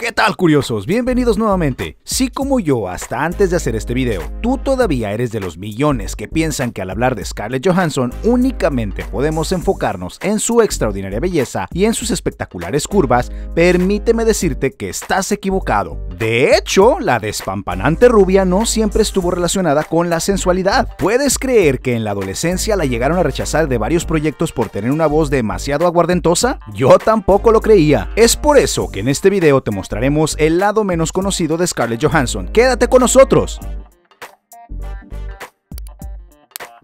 ¿Qué tal curiosos? Bienvenidos nuevamente. Si como yo, hasta antes de hacer este video, tú todavía eres de los millones que piensan que al hablar de Scarlett Johansson únicamente podemos enfocarnos en su extraordinaria belleza y en sus espectaculares curvas, permíteme decirte que estás equivocado. De hecho, la despampanante rubia no siempre estuvo relacionada con la sensualidad. ¿Puedes creer que en la adolescencia la llegaron a rechazar de varios proyectos por tener una voz demasiado aguardentosa? Yo tampoco lo creía. Es por eso que en este video te mostraré mostraremos el lado menos conocido de Scarlett Johansson. ¡Quédate con nosotros!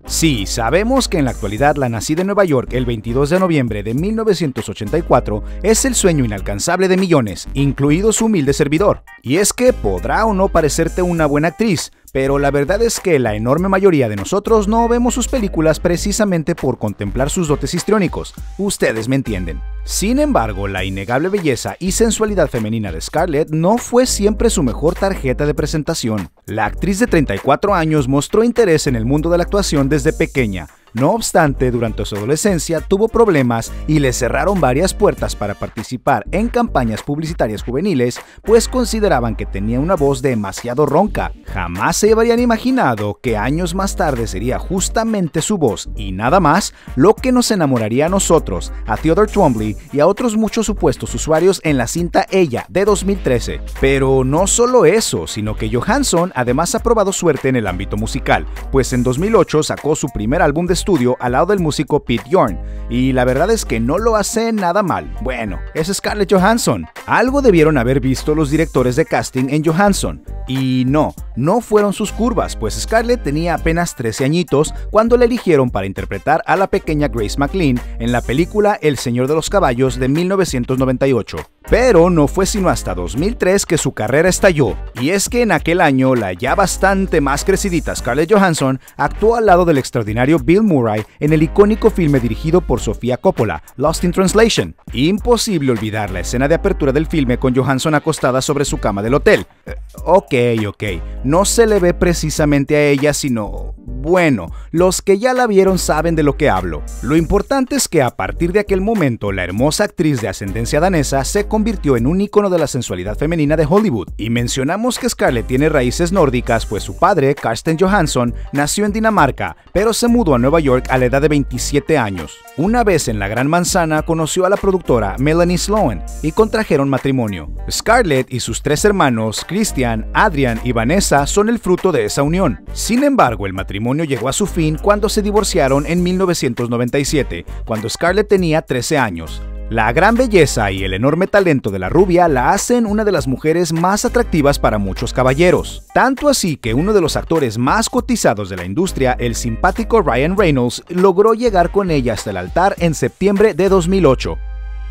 Sí, sabemos que en la actualidad la nacida en Nueva York el 22 de noviembre de 1984 es el sueño inalcanzable de millones, incluido su humilde servidor. Y es que podrá o no parecerte una buena actriz, pero la verdad es que la enorme mayoría de nosotros no vemos sus películas precisamente por contemplar sus dotes histriónicos. Ustedes me entienden. Sin embargo, la innegable belleza y sensualidad femenina de Scarlett no fue siempre su mejor tarjeta de presentación. La actriz de 34 años mostró interés en el mundo de la actuación desde pequeña, no obstante, durante su adolescencia tuvo problemas y le cerraron varias puertas para participar en campañas publicitarias juveniles, pues consideraban que tenía una voz demasiado ronca. Jamás se habrían imaginado que años más tarde sería justamente su voz y nada más lo que nos enamoraría a nosotros, a Theodore Twombly y a otros muchos supuestos usuarios en la cinta Ella de 2013. Pero no solo eso, sino que Johansson además ha probado suerte en el ámbito musical, pues en 2008 sacó su primer álbum de estudio al lado del músico Pete Yorn, y la verdad es que no lo hace nada mal. Bueno, es Scarlett Johansson. Algo debieron haber visto los directores de casting en Johansson. Y no, no fueron sus curvas, pues Scarlett tenía apenas 13 añitos cuando la eligieron para interpretar a la pequeña Grace McLean en la película El Señor de los Caballos de 1998. Pero no fue sino hasta 2003 que su carrera estalló, y es que en aquel año la ya bastante más crecidita Scarlett Johansson actuó al lado del extraordinario Bill Murray en el icónico filme dirigido por Sofía Coppola, Lost in Translation. Imposible olvidar la escena de apertura del filme con Johansson acostada sobre su cama del hotel. Eh, ok, ok, no se le ve precisamente a ella, sino bueno, los que ya la vieron saben de lo que hablo. Lo importante es que a partir de aquel momento la hermosa actriz de ascendencia danesa se convirtió en un icono de la sensualidad femenina de Hollywood. Y mencionamos que Scarlett tiene raíces nórdicas, pues su padre, Karsten Johansson, nació en Dinamarca, pero se mudó a Nueva York a la edad de 27 años. Una vez en la Gran Manzana conoció a la productora Melanie Sloan y contrajeron matrimonio. Scarlett y sus tres hermanos, Christian, Adrian y Vanessa, son el fruto de esa unión. Sin embargo, el matrimonio llegó a su fin cuando se divorciaron en 1997, cuando Scarlett tenía 13 años. La gran belleza y el enorme talento de la rubia la hacen una de las mujeres más atractivas para muchos caballeros. Tanto así que uno de los actores más cotizados de la industria, el simpático Ryan Reynolds, logró llegar con ella hasta el altar en septiembre de 2008.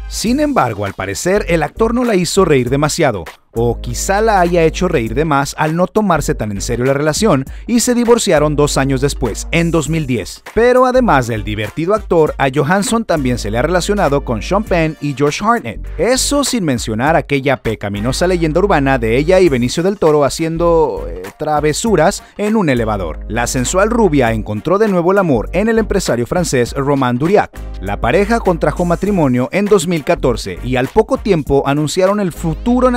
Sin embargo, al parecer, el actor no la hizo reír demasiado, o quizá la haya hecho reír de más al no tomarse tan en serio la relación y se divorciaron dos años después, en 2010. Pero además del divertido actor, a Johansson también se le ha relacionado con Sean Penn y George Hartnett. Eso sin mencionar aquella pecaminosa leyenda urbana de ella y Benicio del Toro haciendo eh, travesuras en un elevador. La sensual rubia encontró de nuevo el amor en el empresario francés Romain Duriac. La pareja contrajo matrimonio en 2014 y al poco tiempo anunciaron el futuro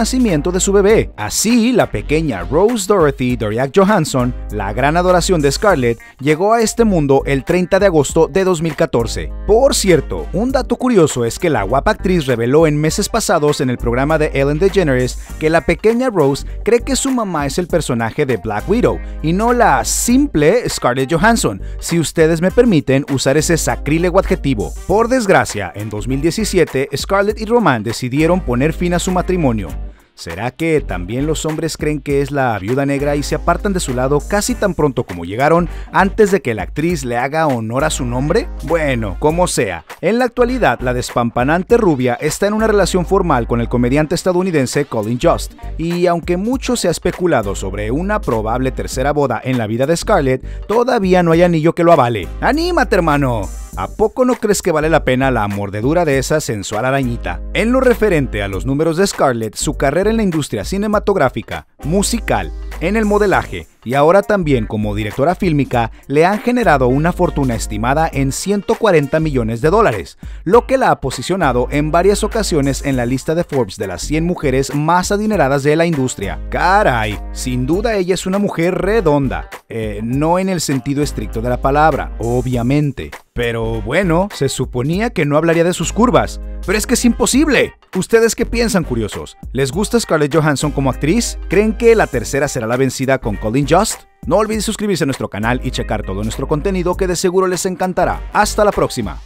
de su bebé. Así, la pequeña Rose Dorothy Doriak Johansson, la gran adoración de Scarlett, llegó a este mundo el 30 de agosto de 2014. Por cierto, un dato curioso es que la guapa actriz reveló en meses pasados en el programa de Ellen DeGeneres que la pequeña Rose cree que su mamá es el personaje de Black Widow y no la simple Scarlett Johansson, si ustedes me permiten usar ese sacrílego adjetivo. Por desgracia, en 2017, Scarlett y Roman decidieron poner fin a su matrimonio. ¿Será que también los hombres creen que es la viuda negra y se apartan de su lado casi tan pronto como llegaron antes de que la actriz le haga honor a su nombre? Bueno, como sea, en la actualidad la despampanante rubia está en una relación formal con el comediante estadounidense Colin Just, y aunque mucho se ha especulado sobre una probable tercera boda en la vida de Scarlett, todavía no hay anillo que lo avale. ¡Anímate, hermano! ¿A poco no crees que vale la pena la mordedura de esa sensual arañita? En lo referente a los números de Scarlett, su carrera en la industria cinematográfica, musical, en el modelaje y ahora también como directora fílmica le han generado una fortuna estimada en 140 millones de dólares, lo que la ha posicionado en varias ocasiones en la lista de Forbes de las 100 mujeres más adineradas de la industria. Caray, sin duda ella es una mujer redonda, eh, no en el sentido estricto de la palabra, obviamente. Pero bueno, se suponía que no hablaría de sus curvas. Pero es que es imposible. ¿Ustedes qué piensan, curiosos? ¿Les gusta Scarlett Johansson como actriz? ¿Creen que la tercera será la vencida con Colin Just? No olviden suscribirse a nuestro canal y checar todo nuestro contenido que de seguro les encantará. Hasta la próxima.